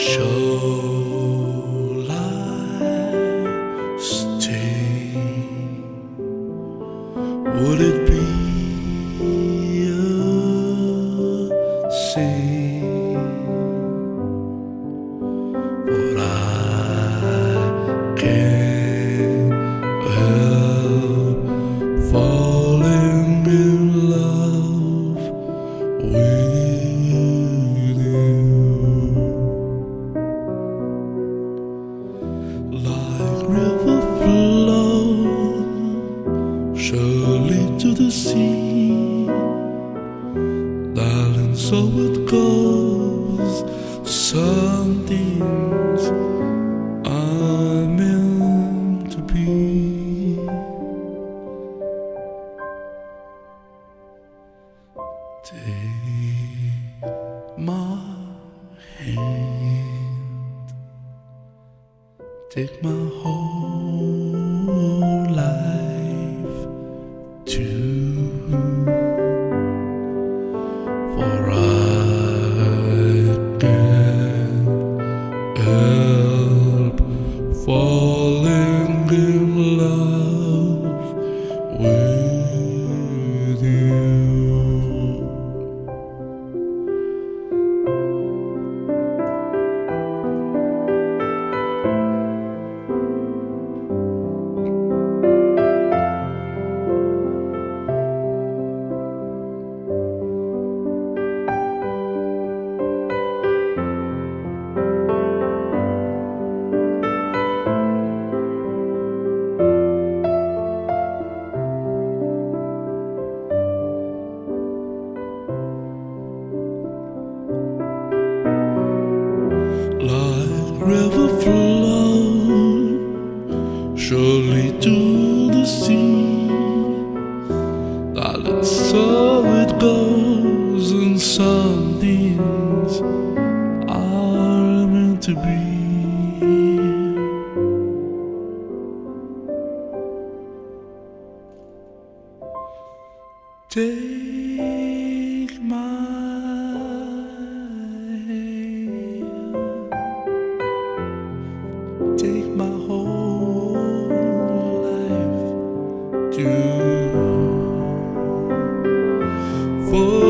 Shall I stay? Would it be sea, darling. So it goes. Some things are meant to be. Take my hand. Take my whole for river flow surely to the sea. Darling so it goes and some things are meant to be. Take my for